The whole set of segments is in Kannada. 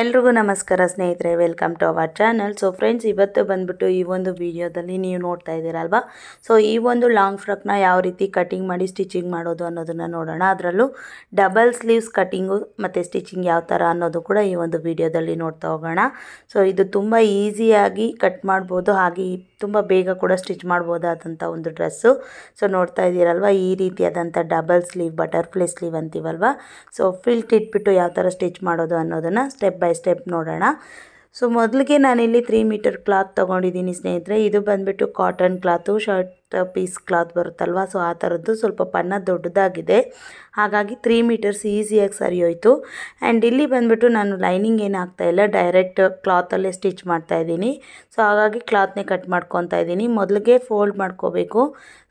ಎಲ್ರಿಗೂ ನಮಸ್ಕಾರ ಸ್ನೇಹಿತರೆ welcome to our channel so friends ಇವತ್ತು ಬಂದ್ಬಿಟ್ಟು ಈ ಒಂದು ವಿಡಿಯೋದಲ್ಲಿ ನೀವು ನೋಡ್ತಾ ಇದ್ದೀರಲ್ವಾ? ಸೊ ಈ ಒಂದು ಲಾಂಗ್ ಫ್ರಾಕ್ನ ಯಾವ ರೀತಿ ಕಟಿಂಗ್ ಮಾಡಿ ಸ್ಟಿಚಿಂಗ್ ಮಾಡೋದು ಅನ್ನೋದನ್ನು ನೋಡೋಣ. ಅದರಲ್ಲೂ ಡಬಲ್ ಸ್ಲೀವ್ಸ್ ಕಟಿಂಗು ಮತ್ತು ಸ್ಟಿಚಿಂಗ್ ಯಾವ ಥರ ಅನ್ನೋದು ಕೂಡ ಈ ಒಂದು ವಿಡಿಯೋದಲ್ಲಿ ನೋಡ್ತಾ ಹೋಗೋಣ. ಸೊ ಇದು ತುಂಬ ಈಸಿಯಾಗಿ ಕಟ್ ಮಾಡ್ಬೋದು. ಹಾಗೆ ತುಂಬ ಬೇಗ ಕೂಡ ಸ್ಟಿಚ್ ಮಾಡ್ಬೋದಾದಂಥ ಒಂದು ಡ್ರೆಸ್ಸು ಸೊ ನೋಡ್ತಾ ಇದ್ದೀರಲ್ವ? ಈ ರೀತಿಯಾದಂಥ ಡಬಲ್ ಸ್ಲೀವ್ ಬಟರ್ಫ್ಲೈ ಸ್ಲೀವ್ ಅಂತೀವಲ್ವಾ? ಸೊ ಫಿಲ್ಟ್ ಇಟ್ಬಿಟ್ಟು ಯಾವ ಥರ ಸ್ಟಿಚ್ ಮಾಡೋದು ಅನ್ನೋದನ್ನು ಸ್ಟೆಪ್ ಬೈ ಸ್ಟೆಪ್ ನೋಡೋಣ. ಸೊ, ಮೊದಲಿಗೆ ನಾನಿಲ್ಲಿ ತ್ರೀ ಮೀಟರ್ ಕ್ಲಾತ್ ತೊಗೊಂಡಿದ್ದೀನಿ ಸ್ನೇಹಿತರೆ. ಇದು ಬಂದುಬಿಟ್ಟು cotton cloth shirt piece cloth ಬರುತ್ತಲ್ವ? So, ಆ ಥರದ್ದು ಸ್ವಲ್ಪ ಪನ್ನ ದೊಡ್ಡದಾಗಿದೆ. ಹಾಗಾಗಿ ತ್ರೀ ಮೀಟರ್ಸ್ ಈಸಿಯಾಗಿ ಸರಿ ಹೋಯಿತು. ಆ್ಯಂಡ್ ಇಲ್ಲಿ ಬಂದುಬಿಟ್ಟು ನಾನು ಲೈನಿಂಗ್ ಏನು ಇಲ್ಲ ಡೈರೆಕ್ಟ್ ಕ್ಲಾತಲ್ಲೇ ಸ್ಟಿಚ್ ಮಾಡ್ತಾ ಇದ್ದೀನಿ. ಸೊ ಹಾಗಾಗಿ ಕ್ಲಾತ್ನೇ ಕಟ್ ಮಾಡ್ಕೊತಾ ಇದ್ದೀನಿ. ಮೊದಲಿಗೆ ಫೋಲ್ಡ್ ಮಾಡ್ಕೋಬೇಕು.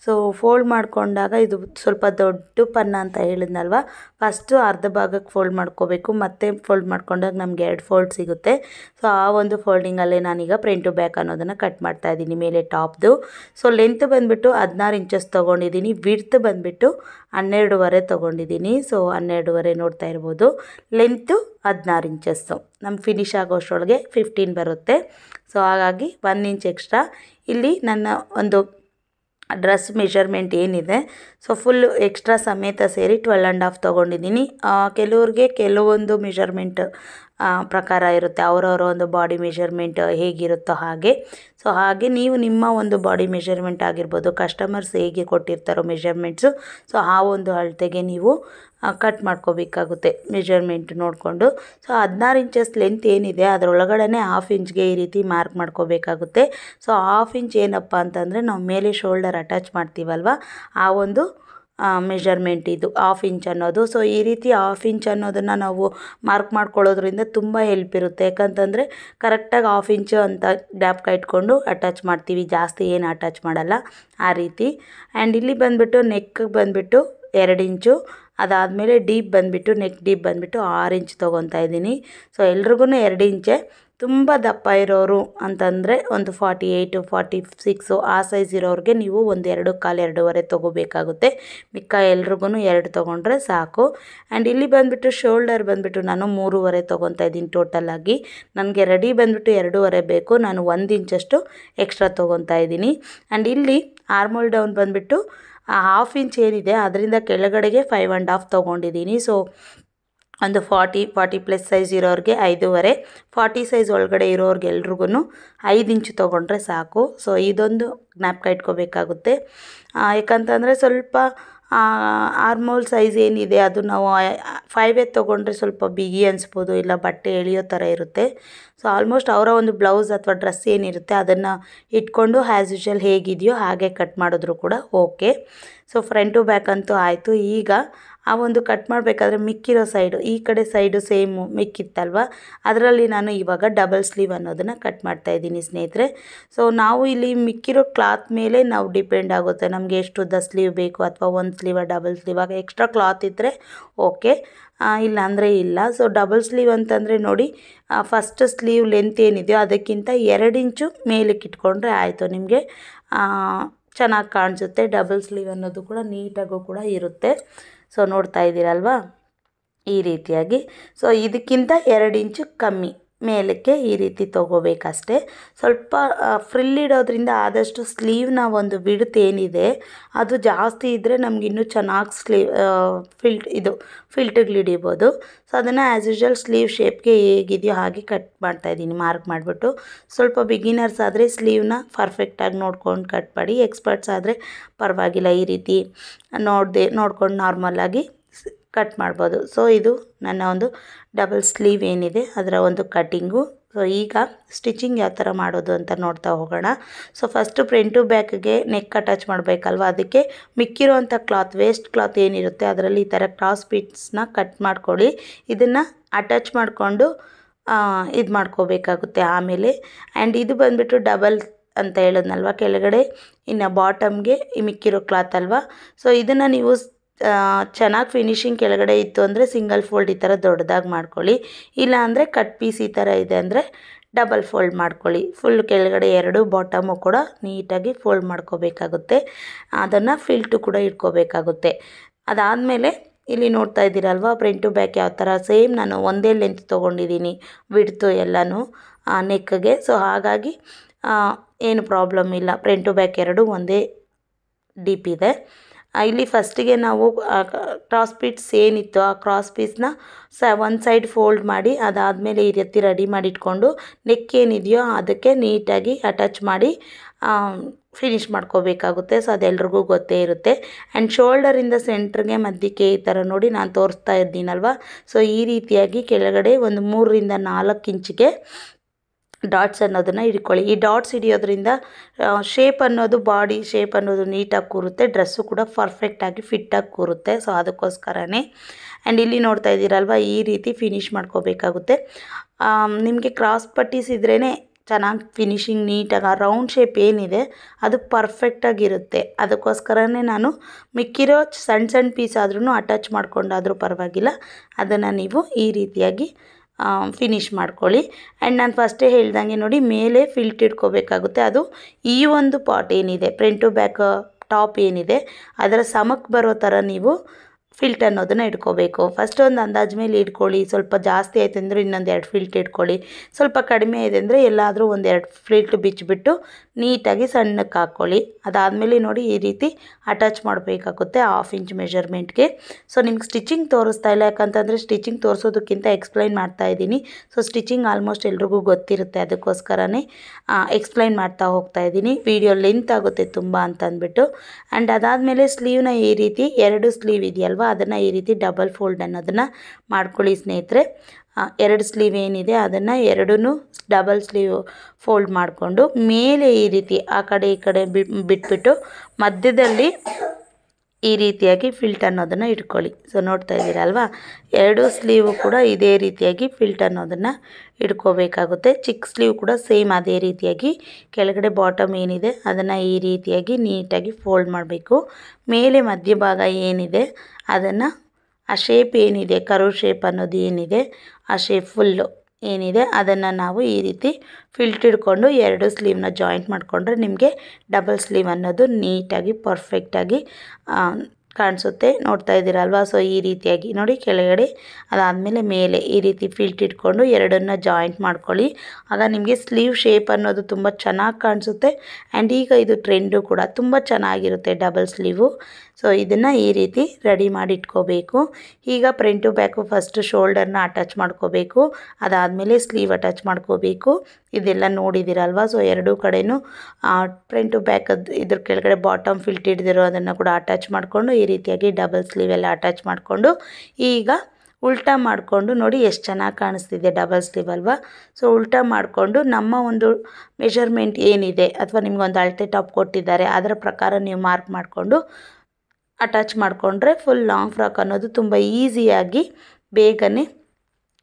ಸೊ ಫೋಲ್ಡ್ ಮಾಡ್ಕೊಂಡಾಗ ಇದು ಸ್ವಲ್ಪ ದೊಡ್ಡ ಪನ್ನ ಅಂತ ಹೇಳಿದ್ನಲ್ವ? ಫಸ್ಟು ಅರ್ಧ ಭಾಗಕ್ಕೆ ಫೋಲ್ಡ್ ಮಾಡ್ಕೋಬೇಕು. ಮತ್ತೆ ಫೋಲ್ಡ್ ಮಾಡ್ಕೊಂಡಾಗ ನಮಗೆ ಎರಡು ಫೋಲ್ಡ್ ಸಿಗುತ್ತೆ. ಸೊ ಆ ಒಂದು ಫೋಲ್ಡಿಂಗಲ್ಲೇ ನಾನೀಗ ಪ್ರಿಂಟು ಬ್ಯಾಕ್ ಅನ್ನೋದನ್ನು ಕಟ್ ಮಾಡ್ತಾ ಇದ್ದೀನಿ ಮೇಲೆ ಟಾಪ್ದು ಸೊ ಲೆಂತ್ ಬಂದುಬಿಟ್ಟು ಹದಿನಾರು ಇಂಚಸ್ ತೊಗೊಂಡಿದ್ದೀನಿ. ವಿಡ್ತ್ ಬಂದುಬಿಟ್ಟು ಹನ್ನೆರಡುವರೆ ತೊಗೊಂಡಿದ್ದೀನಿ. ಸೊ ಹನ್ನೆರಡುವರೆ ನೋಡ್ತಾ ಇರ್ಬೋದು. ಲೆಂತು ಹದಿನಾರು ಇಂಚಸ್ಸು ನಮ್ಮ ಫಿನಿಶ್ ಆಗೋಷ್ಟರೊಳಗೆ ಫಿಫ್ಟೀನ್ ಬರುತ್ತೆ. ಸೊ ಹಾಗಾಗಿ ಒನ್ ಇಂಚ್ ಎಕ್ಸ್ಟ್ರಾ ಇಲ್ಲಿ ನನ್ನ ಒಂದು ಡ್ರೆಸ್ ಮೆಷರ್ಮೆಂಟ್ ಏನಿದೆ. ಸೊ ಫುಲ್ ಎಕ್ಸ್ಟ್ರಾ ಸಮೇತ ಸೇರಿ ಟ್ವೆಲ್ ಆ್ಯಂಡ್ ಹಾಫ್ ತೊಗೊಂಡಿದ್ದೀನಿ. ಕೆಲವ್ರಿಗೆ ಕೆಲವೊಂದು ಮೆಷರ್ಮೆಂಟ್ ಪ್ರಕಾರ ಇರುತ್ತೆ. ಅವರವರ ಒಂದು ಬಾಡಿ ಮೆಷರ್ಮೆಂಟ್ ಹೇಗಿರುತ್ತೋ ಹಾಗೆ. ಸೊ ಹಾಗೆ ನೀವು ನಿಮ್ಮ ಒಂದು ಬಾಡಿ ಮೆಷರ್ಮೆಂಟ್ ಆಗಿರ್ಬೋದು ಕಸ್ಟಮರ್ಸ್ ಹೇಗೆ ಕೊಟ್ಟಿರ್ತಾರೋ ಮೆಷರ್ಮೆಂಟ್ಸು ಸೊ ಆ ಒಂದು ಅಳತೆಗೆ ನೀವು ಕಟ್ ಮಾಡ್ಕೋಬೇಕಾಗುತ್ತೆ ಮೆಷರ್ಮೆಂಟ್ ನೋಡಿಕೊಂಡು. ಸೊ ಹದಿನಾರು ಇಂಚಸ್ ಲೆಂತ್ ಏನಿದೆ ಅದರೊಳಗಡೆ ಹಾಫ್ ಇಂಚ್ಗೆ ಈ ರೀತಿ ಮಾರ್ಕ್ ಮಾಡ್ಕೋಬೇಕಾಗುತ್ತೆ. ಸೊ ಹಾಫ್ ಇಂಚ್ ಏನಪ್ಪ ಅಂತಂದರೆ, ನಾವು ಮೇಲೆ ಶೋಲ್ಡರ್ ಅಟ್ಯಾಚ್ ಮಾಡ್ತೀವಲ್ವ? ಆ ಒಂದು ಮೆಷರ್ಮೆಂಟ್ ಇದು ಹಾಫ್ ಇಂಚ್ ಅನ್ನೋದು. ಸೊ ಈ ರೀತಿ ಹಾಫ್ ಇಂಚ್ ಅನ್ನೋದನ್ನು ನಾವು ಮಾರ್ಕ್ ಮಾಡ್ಕೊಳ್ಳೋದ್ರಿಂದ ತುಂಬ ಹೆಲ್ಪ್ ಇರುತ್ತೆ. ಯಾಕಂತಂದರೆ ಕರೆಕ್ಟಾಗಿ ಹಾಫ್ ಇಂಚು ಅಂತ ಡ್ಯಾಪ್ಕ ಇಟ್ಕೊಂಡು ಅಟ್ಯಾಚ್ ಮಾಡ್ತೀವಿ. ಜಾಸ್ತಿ ಏನು ಅಟ್ಯಾಚ್ ಮಾಡಲ್ಲ ಆ ರೀತಿ. ಆ್ಯಂಡ್ ಇಲ್ಲಿ ಬಂದುಬಿಟ್ಟು ನೆಕ್ಗೆ ಬಂದುಬಿಟ್ಟು ಎರಡು ಇಂಚು ಅದಾದಮೇಲೆ ಡೀಪ್ ಬಂದುಬಿಟ್ಟು ನೆಕ್ ಡೀಪ್ ಬಂದುಬಿಟ್ಟು ಆರು ಇಂಚ್ ತೊಗೊತಾ ಇದ್ದೀನಿ. ಸೊ ಎಲ್ರಿಗೂ ಎರಡು ಇಂಚೆ ತುಂಬ ದಪ್ಪ ಇರೋರು ಅಂತಂದರೆ ಒಂದು ಫಾರ್ಟಿ ಏಯ್ಟು ಫಾರ್ಟಿ ಸಿಕ್ಸು ಆ ಸೈಜ್ ಇರೋರಿಗೆ ನೀವು ಒಂದು ಎರಡು ಕಾಲು ಎರಡೂವರೆ ತೊಗೋಬೇಕಾಗುತ್ತೆ. ಮಿಕ್ಕ ಎಲ್ರಿಗೂ ಎರಡು ತೊಗೊಂಡ್ರೆ ಸಾಕು. ಆ್ಯಂಡ್ ಇಲ್ಲಿ ಬಂದುಬಿಟ್ಟು ಶೋಲ್ಡರ್ ಬಂದುಬಿಟ್ಟು ನಾನು ಮೂರುವರೆ ತೊಗೊತಾ ಇದ್ದೀನಿ ಟೋಟಲಾಗಿ ನನಗೆ ರೆಡಿ ಬಂದುಬಿಟ್ಟು ಎರಡೂವರೆ ಬೇಕು. ನಾನು ಒಂದು ಇಂಚಷ್ಟು ಎಕ್ಸ್ಟ್ರಾ ತೊಗೊತಾ ಇದ್ದೀನಿ. ಆ್ಯಂಡ್ ಇಲ್ಲಿ ಆರ್ಮೋಲ್ ಡೌನ್ ಬಂದುಬಿಟ್ಟು ಹಾಫ್ ಇಂಚ್ ಏನಿದೆ, ಅದರಿಂದ ಕೆಳಗಡೆಗೆ ಫೈವ್ ಆ್ಯಂಡ್ ಹಾಫ್ ತೊಗೊಂಡಿದ್ದೀನಿ. ಸೊ ಒಂದು ಫಾರ್ಟಿ ಫಾರ್ಟಿ ಪ್ಲಸ್ ಸೈಜ್ ಇರೋರಿಗೆ ಐದೂವರೆ, ಫಾರ್ಟಿ ಸೈಜ್ ಒಳಗಡೆ ಇರೋರಿಗೆ ಎಲ್ರಿಗೂ ಐದು ಇಂಚು ತೊಗೊಂಡ್ರೆ ಸಾಕು. ಸೊ ಇದೊಂದು ಜ್ಞಾಪಕ ಇಟ್ಕೋಬೇಕಾಗುತ್ತೆ. ಯಾಕಂತಂದರೆ ಸ್ವಲ್ಪ ಆರ್ಮೋಲ್ ಸೈಜ್ ಏನಿದೆ, ಅದು ನಾವು ಫೈವ್ ಏತ್ ತೊಗೊಂಡ್ರೆ ಸ್ವಲ್ಪ ಬಿಗಿ ಅನಿಸ್ಬೋದು, ಇಲ್ಲ ಬಟ್ಟೆ ಎಳೆಯೋ ಥರ ಇರುತ್ತೆ. ಸೊ ಆಲ್ಮೋಸ್ಟ್ ಅವರ ಒಂದು ಬ್ಲೌಸ್ ಅಥವಾ ಡ್ರೆಸ್ ಏನಿರುತ್ತೆ, ಅದನ್ನು ಇಟ್ಕೊಂಡು ಆ್ಯಸ್ ಯೂಶಲ್ ಹೇಗಿದೆಯೋ ಹಾಗೆ ಕಟ್ ಮಾಡಿದ್ರು ಕೂಡ okay so front to back ಅಂತೂ ಆಯಿತು. ಈಗ ಆ ಒಂದು ಕಟ್ ಮಾಡಬೇಕಾದ್ರೆ ಮಿಕ್ಕಿರೋ ಸೈಡು ಈ ಕಡೆ ಸೈಡು ಸೇಮು ಮಿಕ್ಕಿತ್ತಲ್ವ? ಅದರಲ್ಲಿ ನಾನು ಇವಾಗ ಡಬಲ್ ಸ್ಲೀವ್ ಅನ್ನೋದನ್ನು ಕಟ್ ಮಾಡ್ತಾ ಇದ್ದೀನಿ ಸ್ನೇಹಿತರೆ. ಸೊ ನಾವು ಇಲ್ಲಿ ಮಿಕ್ಕಿರೋ ಕ್ಲಾತ್ ಮೇಲೆ ನಾವು ಡಿಪೆಂಡ್ ಆಗುತ್ತೆ ನಮಗೆ ಎಷ್ಟು ದ ಸ್ಲೀವ್ ಬೇಕು ಅಥವಾ ಒಂದು ಸ್ಲೀವ ಡಬಲ್ ಸ್ಲೀವ್ ಆಗ ಎಕ್ಸ್ಟ್ರಾ ಕ್ಲಾತ್ ಇದ್ದರೆ ಓಕೆ ಇಲ್ಲ ಅಂದರೆ ಇಲ್ಲ. ಸೊ ಡಬಲ್ ಸ್ಲೀವ್ ಅಂತಂದರೆ ನೋಡಿ ಫಸ್ಟ್ ಸ್ಲೀವ್ ಲೆಂತ್ ಏನಿದೆಯೋ ಅದಕ್ಕಿಂತ ಎರಡು ಇಂಚು ಮೇಲಕ್ಕೆ ಇಟ್ಕೊಂಡ್ರೆ ಆಯಿತು ನಿಮಗೆ. ಚೆನ್ನಾಗಿ ಕಾಣಿಸುತ್ತೆ. ಡಬಲ್ ಸ್ಲೀವ್ ಅನ್ನೋದು ಕೂಡ ನೀಟಾಗೂ ಕೂಡ ಇರುತ್ತೆ. ಸೊ ನೋಡ್ತಾ ಇದ್ದೀರಲ್ವಾ? ಈ ರೀತಿಯಾಗಿ. ಸೊ ಇದಕ್ಕಿಂತ ಎರಡು ಇಂಚು ಕಮ್ಮಿ. ಮೇಲಕ್ಕೆ ಈ ರೀತಿ ತೊಗೋಬೇಕಷ್ಟೆ. ಸ್ವಲ್ಪ ಫ್ರಿಲ್ ಇಡೋದ್ರಿಂದ ಆದಷ್ಟು ಸ್ಲೀವ್ನ ಒಂದು ಬಿಡುತ್ತೆ ಏನಿದೆ, ಅದು ಜಾಸ್ತಿ ಇದ್ದರೆ ನಮ್ಗೆ ಇನ್ನೂ ಚೆನ್ನಾಗಿ ಸ್ಲೀವ್ ಫಿಲ್ಟ್ ಇದು ಹಿಡಿಬೋದು. ಸೊ ಅದನ್ನು ಆ್ಯಸ್ ಯೂಶಲ್ ಸ್ಲೀವ್ ಶೇಪ್ಗೆ ಹೇಗಿದೆಯೋ ಹಾಗೆ ಕಟ್ ಮಾಡ್ತಾಯಿದ್ದೀನಿ ಮಾರ್ಕ್ ಮಾಡಿಬಿಟ್ಟು. ಸ್ವಲ್ಪ ಬಿಗಿನರ್ಸ್ ಆದರೆ ಸ್ಲೀವ್ನ ಪರ್ಫೆಕ್ಟಾಗಿ ನೋಡ್ಕೊಂಡು ಕಟ್ ಮಾಡಿ ಎಕ್ಸ್ಪರ್ಟ್ಸ್ ಆದರೆ ಪರವಾಗಿಲ್ಲ ಈ ರೀತಿ ನೋಡಿದೆ, ನೋಡ್ಕೊಂಡು ನಾರ್ಮಲಾಗಿ ಕಟ್ ಮಾಡ್ಬೋದು. ಸೊ ಇದು ನನ್ನ ಒಂದು ಡಬಲ್ ಸ್ಲೀವ್ ಏನಿದೆ ಅದರ ಒಂದು ಕಟ್ಟಿಂಗು ಸೊ ಈಗ ಸ್ಟಿಚಿಂಗ್ ಯಾವ ಥರ ಮಾಡೋದು ಅಂತ ನೋಡ್ತಾ ಹೋಗೋಣ. ಸೊ ಫಸ್ಟು ಫ್ರಂಟು ಬ್ಯಾಕ್ಗೆ ನೆಕ್ ಅಟ್ಯಾಚ್ ಮಾಡಬೇಕಲ್ವ? ಅದಕ್ಕೆ ಮಿಕ್ಕಿರೋವಂಥ ಕ್ಲಾತ್ ವೇಸ್ಟ್ ಕ್ಲಾತ್ ಏನಿರುತ್ತೆ ಅದರಲ್ಲಿ ಈ ಥರ ಕ್ರಾಸ್ ಪೀಟ್ಸ್ನ ಕಟ್ ಮಾಡ್ಕೊಳ್ಳಿ. ಇದನ್ನು ಅಟ್ಯಾಚ್ ಮಾಡಿಕೊಂಡು ಇದು ಮಾಡ್ಕೋಬೇಕಾಗುತ್ತೆ ಆಮೇಲೆ. ಆ್ಯಂಡ್ ಇದು ಬಂದುಬಿಟ್ಟು ಡಬಲ್ ಅಂತ ಹೇಳಿದ್ನಲ್ವ? ಕೆಳಗಡೆ ಇನ್ನು ಬಾಟಮ್ಗೆ ಮಿಕ್ಕಿರೋ ಕ್ಲಾತ್ ಅಲ್ವಾ? ಸೊ ಇದನ್ನು ನೀವು ಚೆನ್ನಾಗಿ ಫಿನಿಶಿಂಗ್ ಕೆಳಗಡೆ ಇತ್ತು ಅಂದರೆ ಸಿಂಗಲ್ ಫೋಲ್ಡ್ ಈ ಥರ ದೊಡ್ಡದಾಗಿ ಮಾಡ್ಕೊಳ್ಳಿ. ಇಲ್ಲ ಅಂದರೆ ಕಟ್ ಪೀಸ್ ಈ ಥರ ಇದೆ ಅಂದರೆ ಡಬಲ್ ಫೋಲ್ಡ್ ಮಾಡ್ಕೊಳ್ಳಿ. ಫುಲ್ ಕೆಳಗಡೆ ಎರಡು ಬಾಟಮು ಕೂಡ ನೀಟಾಗಿ ಫೋಲ್ಡ್ ಮಾಡ್ಕೋಬೇಕಾಗುತ್ತೆ. ಅದನ್ನು ಫಿಲ್ಟು ಕೂಡ ಇಟ್ಕೋಬೇಕಾಗುತ್ತೆ. ಅದಾದಮೇಲೆ ಇಲ್ಲಿ ನೋಡ್ತಾ ಇದ್ದೀರಲ್ವ ಪ್ರಿಂಟು ಬ್ಯಾಕ್ ಯಾವ ಥರ? ಸೇಮ್ ನಾನು ಒಂದೇ ಲೆಂತ್ ತೊಗೊಂಡಿದ್ದೀನಿ ಬಿಡ್ತು ಎಲ್ಲನೂ ನೆಕ್ಗೆ ಸೊ ಹಾಗಾಗಿ ಏನು ಪ್ರಾಬ್ಲಮ್ ಇಲ್ಲ. ಪ್ರಿಂಟು ಬ್ಯಾಕ್ ಎರಡು, ಒಂದೇ ಡೀಪ್ ಇದೆ. ಇಲ್ಲಿ ಫಸ್ಟಿಗೆ ನಾವು ಕ್ರಾಸ್ ಪೀಟ್ಸ್ ಏನಿತ್ತು ಆ ಕ್ರಾಸ್ ಪೀಸ್ನ ಸ, ಒಂದು ಸೈಡ್ ಫೋಲ್ಡ್ ಮಾಡಿ ಅದಾದಮೇಲೆ ಈ ರೀತಿ ರೆಡಿ ಮಾಡಿ ಇಟ್ಕೊಂಡು ನೆಕ್ ಏನಿದೆಯೋ ಅದಕ್ಕೆ ನೀಟಾಗಿ ಅಟ್ಯಾಚ್ ಮಾಡಿ ಫಿನಿಶ್ ಮಾಡ್ಕೋಬೇಕಾಗುತ್ತೆ. ಸೊ ಅದೆಲ್ರಿಗೂ ಗೊತ್ತೇ ಇರುತ್ತೆ. ಆ್ಯಂಡ್ ಶೋಲ್ಡರಿಂದ ಸೆಂಟ್ರಿಗೆ ಮಧ್ಯಕ್ಕೆ ಈ ಥರ ನೋಡಿ ನಾನು ತೋರಿಸ್ತಾ ಇದ್ದೀನಲ್ವ ಸೊ ಈ ರೀತಿಯಾಗಿ ಕೆಳಗಡೆ ಒಂದು ಮೂರರಿಂದ ನಾಲ್ಕು ಇಂಚಿಗೆ ಡಾಟ್ಸ್ ಅನ್ನೋದನ್ನು ಹಿಡ್ಕೊಳ್ಳಿ. ಈ ಡಾಟ್ಸ್ ಹಿಡಿಯೋದ್ರಿಂದ ಶೇಪ್ ಅನ್ನೋದು ಬಾಡಿ ಶೇಪ್ ಅನ್ನೋದು ನೀಟಾಗಿ ಕೂರುತ್ತೆ. ಡ್ರೆಸ್ಸು ಕೂಡ ಪರ್ಫೆಕ್ಟಾಗಿ ಫಿಟ್ಟಾಗಿ ಕೂರುತ್ತೆ. ಸೊ ಅದಕ್ಕೋಸ್ಕರನೇ. ಆ್ಯಂಡ್ ಇಲ್ಲಿ ನೋಡ್ತಾ ಇದ್ದೀರಲ್ವ, ಈ ರೀತಿ ಫಿನಿಶ್ ಮಾಡ್ಕೋಬೇಕಾಗುತ್ತೆ. ನಿಮಗೆ ಕ್ರಾಸ್ ಪಟ್ಟೀಸ್ ಇದ್ರೇ ಚೆನ್ನಾಗಿ ಫಿನಿಶಿಂಗ್ ನೀಟಾಗಿ, ಆ ರೌಂಡ್ ಶೇಪ್ ಏನಿದೆ, ಅದು ಪರ್ಫೆಕ್ಟಾಗಿರುತ್ತೆ ಅದಕ್ಕೋಸ್ಕರನೇ ನಾನು ಮಿಕ್ಕಿರೋ ಸಣ್ಣ ಸಣ್ಣ ಪೀಸ್ ಆದ್ರೂ ಅಟ್ಯಾಚ್ ಮಾಡ್ಕೊಂಡಾದರೂ ಪರವಾಗಿಲ್ಲ. ಅದನ್ನು ನೀವು ಈ ರೀತಿಯಾಗಿ ಫಿನಿಶ್ ಮಾಡ್ಕೊಳ್ಳಿ. ಆ್ಯಂಡ್ ನಾನು ಫಸ್ಟೇ ಹೇಳ್ದಂಗೆ ನೋಡಿ, ಮೇಲೆ ಫಿಲ್ಟ್ ಇಟ್ಕೋಬೇಕಾಗುತ್ತೆ. ಅದು ಈ ಒಂದು ಪಾಟ್ ಏನಿದೆ ಫ್ರಂಟ್ ಟು ಬ್ಯಾಕ್ ಟಾಪ್ ಏನಿದೆ, ಅದರ ಸಮಕ್ಕೆ ಬರೋ ಥರ ನೀವು ಫಿಲ್ಟ್ ಅನ್ನೋದನ್ನು ಇಟ್ಕೋಬೇಕು. ಫಸ್ಟ್ ಒಂದು ಅಂದಾಜು ಮೇಲೆ ಇಟ್ಕೊಳ್ಳಿ. ಸ್ವಲ್ಪ ಜಾಸ್ತಿ ಆಯಿತು ಅಂದರೆ ಇನ್ನೊಂದು ಎರಡು ಫಿಲ್ಟ್ ಇಟ್ಕೊಳ್ಳಿ. ಸ್ವಲ್ಪ ಕಡಿಮೆ ಇದೆ ಅಂದರೆ ಎಲ್ಲಾದರೂ ಒಂದು ಎರಡು ಫಿಲ್ಟ್ ಬಿಚ್ಚಿಬಿಟ್ಟು ನೀಟಾಗಿ ಸಣ್ಣಕ್ಕೆ ಹಾಕ್ಕೊಳ್ಳಿ. ಅದಾದಮೇಲೆ ನೋಡಿ ಈ ರೀತಿ ಅಟ್ಯಾಚ್ ಮಾಡಬೇಕಾಗುತ್ತೆ ಹಾಫ್ ಇಂಚ್ ಮೆಷರ್ಮೆಂಟ್ಗೆ ಸೊ ನಿಮ್ಗೆ ಸ್ಟಿಚಿಂಗ್ ತೋರಿಸ್ತಾ ಇಲ್ಲ. ಯಾಕಂತಂದರೆ ಸ್ಟಿಚಿಂಗ್ ತೋರಿಸೋದಕ್ಕಿಂತ ಎಕ್ಸ್ಪ್ಲೈನ್ ಮಾಡ್ತಾ ಇದ್ದೀನಿ. ಸೊ ಸ್ಟಿಚಿಂಗ್ ಆಲ್ಮೋಸ್ಟ್ ಎಲ್ರಿಗೂ ಗೊತ್ತಿರುತ್ತೆ. ಅದಕ್ಕೋಸ್ಕರನೇ ಎಕ್ಸ್ಪ್ಲೈನ್ ಮಾಡ್ತಾ ಹೋಗ್ತಾ ಇದ್ದೀನಿ. ವಿಡಿಯೋ ಲೆಂತ್ ಆಗುತ್ತೆ ತುಂಬ ಅಂತ ಅಂದ್ಬಿಟ್ಟು ಆ್ಯಂಡ್ ಅದಾದಮೇಲೆ ಸ್ಲೀವ್ನ ಈ ರೀತಿ ಎರಡು ಸ್ಲೀವ್ ಇದೆಯಲ್ವ? ಅದನ್ನು ಈ ರೀತಿ ಡಬಲ್ ಫೋಲ್ಡ್ ಅನ್ನೋದನ್ನು ಮಾಡ್ಕೊಳ್ಳಿ ಸ್ನೇಹಿತರೆ. ಎರಡು ಸ್ಲೀವ್ ಏನಿದೆ ಅದನ್ನು ಎರಡೂ ಡಬಲ್ ಸ್ಲೀವ್ ಫೋಲ್ಡ್ ಮಾಡಿಕೊಂಡು ಮೇಲೆ ಈ ರೀತಿ ಆ ಕಡೆ ಈ ಕಡೆ ಬಿಟ್ಬಿಟ್ಟು ಮಧ್ಯದಲ್ಲಿ ಈ ರೀತಿಯಾಗಿ ಫಿಲ್ಟ್ ಅನ್ನೋದನ್ನು ಇಟ್ಕೊಳ್ಳಿ. ಸೊ ನೋಡ್ತಾ ಇದ್ದೀರಲ್ವಾ? ಎರಡು ಸ್ಲೀವು ಕೂಡ ಇದೇ ರೀತಿಯಾಗಿ ಫಿಲ್ಟ್ ಅನ್ನೋದನ್ನು ಇಟ್ಕೋಬೇಕಾಗುತ್ತೆ. ಚಿಕ್ಕ ಸ್ಲೀವ್ ಕೂಡ ಸೇಮ್ ಅದೇ ರೀತಿಯಾಗಿ ಕೆಳಗಡೆ ಬಾಟಮ್ ಏನಿದೆ, ಅದನ್ನು ಈ ರೀತಿಯಾಗಿ ನೀಟಾಗಿ ಫೋಲ್ಡ್ ಮಾಡಬೇಕು. ಮೇಲೆ ಮಧ್ಯಭಾಗ ಏನಿದೆ, ಅದನ್ನು ಆ ಶೇಪ್ ಏನಿದೆ, ಕರು ಶೇಪ್ ಅನ್ನೋದು ಏನಿದೆ, ಆ ಶೇಪ್ ಫುಲ್ಲು ಏನಿದೆ ಅದನ್ನು ನಾವು ಈ ರೀತಿ ಫಿಲ್ಟ್ ಹಿಡ್ಕೊಂಡು ಎರಡು ಸ್ಲೀವ್ನ ಜಾಯಿಂಟ್ ಮಾಡಿಕೊಂಡ್ರೆ ನಿಮಗೆ ಡಬಲ್ ಸ್ಲೀವ್ ಅನ್ನೋದು ನೀಟಾಗಿ ಪರ್ಫೆಕ್ಟಾಗಿ ಕಾಣಿಸುತ್ತೆ. ನೋಡ್ತಾ ಇದ್ದೀರಲ್ವಾ? ಸೊ ಈ ರೀತಿಯಾಗಿ ನೋಡಿ ಕೆಳಗಡೆ ಅದಾದಮೇಲೆ ಮೇಲೆ ಈ ರೀತಿ ಫಿಲ್ಟ್ ಇಟ್ಕೊಂಡು ಎರಡನ್ನ ಜಾಯಿಂಟ್ ಮಾಡ್ಕೊಳ್ಳಿ. ಆಗ ನಿಮಗೆ ಸ್ಲೀವ್ ಶೇಪ್ ಅನ್ನೋದು ತುಂಬ ಚೆನ್ನಾಗಿ ಕಾಣಿಸುತ್ತೆ. ಆ್ಯಂಡ್ ಈಗ ಇದು ಟ್ರೆಂಡು ಕೂಡ ತುಂಬ ಚೆನ್ನಾಗಿರುತ್ತೆ ಡಬಲ್ ಸ್ಲೀವು ಸೊ ಇದನ್ನು ಈ ರೀತಿ ರೆಡಿ ಮಾಡಿ ಇಟ್ಕೋಬೇಕು. ಈಗ ಫ್ರಂಟು ಬ್ಯಾಕು ಫಸ್ಟ್ ಶೋಲ್ಡರ್ನ ಅಟ್ಯಾಚ್ ಮಾಡ್ಕೋಬೇಕು. ಅದಾದಮೇಲೆ ಸ್ಲೀವ್ ಅಟ್ಯಾಚ್ ಮಾಡ್ಕೋಬೇಕು. ಇದೆಲ್ಲ ನೋಡಿದ್ದೀರಲ್ವ ಸೊ ಎರಡೂ ಕಡೆಯೂ ಫ್ರಂಟು ಬ್ಯಾಕದ್ದು ಇದ್ರ ಕೆಳಗಡೆ ಬಾಟಮ್ ಫಿಲ್ಟ್ ಹಿಡ್ದಿರೋ ಅದನ್ನು ಕೂಡ ಅಟ್ಯಾಚ್ ಮಾಡಿಕೊಂಡು, ಈ ರೀತಿಯಾಗಿ ಡಬಲ್ ಸ್ಲೀವ್ ಎಲ್ಲ ಅಟ್ಯಾಚ್ ಮಾಡಿಕೊಂಡು, ಈಗ ಉಲ್ಟಾ ಮಾಡಿಕೊಂಡು ನೋಡಿ ಎಷ್ಟು ಚೆನ್ನಾಗಿ ಕಾಣಿಸ್ತಿದೆ ಡಬಲ್ ಸ್ಲೀವ್ ಅಲ್ವಾ? ಸೊ ಉಲ್ಟಾ ಮಾಡಿಕೊಂಡು ನಮ್ಮ ಒಂದು ಮೆಷರ್ಮೆಂಟ್ ಏನಿದೆ, ಅಥವಾ ನಿಮಗೊಂದು ಅಳತೆ ಟಾಪ್ ಕೊಟ್ಟಿದ್ದಾರೆ, ಅದರ ಪ್ರಕಾರ ನೀವು ಮಾರ್ಕ್ ಮಾಡಿಕೊಂಡು ಅಟ್ಯಾಚ್ ಮಾಡಿಕೊಂಡ್ರೆ ಫುಲ್ ಲಾಂಗ್ ಫ್ರಾಕ್ ಅನ್ನೋದು ತುಂಬ ಈಸಿಯಾಗಿ ಬೇಗನೆ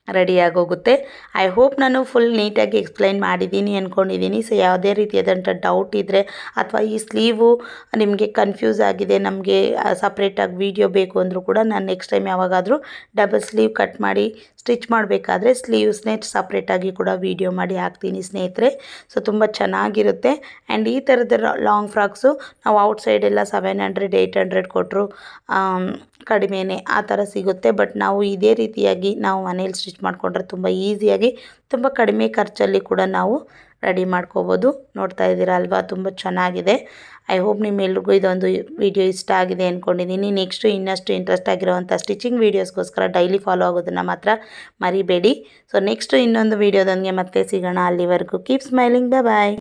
ರೆಡಿಯಾಗೋಗುತ್ತೆ ಐ ಹೋಪ್ ನಾನು ಫುಲ್ ನೀಟಾಗಿ ಎಕ್ಸ್ಪ್ಲೈನ್ ಮಾಡಿದ್ದೀನಿ ಅಂದ್ಕೊಂಡಿದ್ದೀನಿ ಸೊ ಯಾವುದೇ ರೀತಿಯಾದಂಥ ಡೌಟ್ ಇದ್ದರೆ ಅಥವಾ ಈ ಸ್ಲೀವು ನಿಮಗೆ ಕನ್ಫ್ಯೂಸ್ ಆಗಿದೆ, ನಮಗೆ ಸಪ್ರೇಟಾಗಿ ವೀಡಿಯೋ ಬೇಕು ಅಂದರೂ ಕೂಡ ನಾನು ನೆಕ್ಸ್ಟ್ ಟೈಮ್ ಯಾವಾಗಾದರೂ ಡಬಲ್ ಸ್ಲೀವ್ ಕಟ್ ಮಾಡಿ ಸ್ಟಿಚ್ ಮಾಡಬೇಕಾದ್ರೆ ಸ್ಲೀವ್ಸ್ನೇ ಸಪ್ರೇಟಾಗಿ ಕೂಡ ವೀಡಿಯೋ ಮಾಡಿ ಹಾಕ್ತೀನಿ ಸ್ನೇಹಿತರೆ. ಸೊ ತುಂಬ ಚೆನ್ನಾಗಿರುತ್ತೆ. ಆ್ಯಂಡ್ ಈ ಥರದ ಲಾಂಗ್ ಫ್ರಾಕ್ಸು ನಾವು ಔಟ್ಸೈಡ್ ಎಲ್ಲ ಸೆವೆನ್ ಹಂಡ್ರೆಡ್ ಏಯ್ಟ್ ಹಂಡ್ರೆಡ್ ಕೊಟ್ಟರು ಕಡಿಮೆನೇ ಆ ಥರ ಸಿಗುತ್ತೆ. ಬಟ್ ನಾವು ಇದೇ ರೀತಿಯಾಗಿ ನಾವು ಮನೇಲಿ ಸ್ಟಿಚ್ ಮಾಡಿಕೊಂಡ್ರೆ ತುಂಬ ಈಸಿಯಾಗಿ ತುಂಬ ಕಡಿಮೆ ಖರ್ಚಲ್ಲಿ ಕೂಡ ನಾವು ರೆಡಿ ಮಾಡ್ಕೋಬೋದು. ನೋಡ್ತಾ ಇದ್ದೀರಾ ಅಲ್ವಾ? ತುಂಬ ಚೆನ್ನಾಗಿದೆ. ಐ ಹೋಪ್ ನಿಮ್ಮೆಲ್ರಿಗೂ ಇದೊಂದು ವಿಡಿಯೋ ಇಷ್ಟ ಆಗಿದೆ ಅಂದ್ಕೊಂಡಿದ್ದೀನಿ ನೆಕ್ಸ್ಟು ಇನ್ನಷ್ಟು ಇಂಟ್ರೆಸ್ಟ್ ಆಗಿರೋವಂಥ ಸ್ಟಿಚಿಂಗ್ ವೀಡಿಯೋಸ್ಗೋಸ್ಕರ ಡೈಲಿ ಫಾಲೋ ಆಗೋದನ್ನು ಮಾತ್ರ ಮರಿಬೇಡಿ. ಸೊ ನೆಕ್ಸ್ಟು ಇನ್ನೊಂದು ವೀಡಿಯೋದೊಂದಿಗೆ ಮತ್ತೆ ಸಿಗೋಣ. ಅಲ್ಲಿವರೆಗೂ ಕೀಪ್ ಸ್ಮೈಲಿಂಗ್ ಬಾಯ್